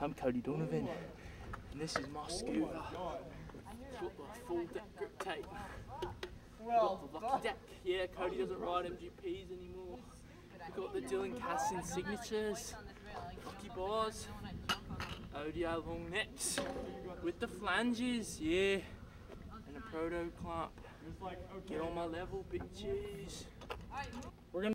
I'm Cody Donovan, and this is my scuba. Got the full deck grip tape. Got the lucky deck. Yeah, Cody doesn't ride MGPs anymore. We've Got the Dylan Casson signatures, lucky bars, ODI long necks with the flanges, yeah, and a proto clamp. Get on my level, bitches.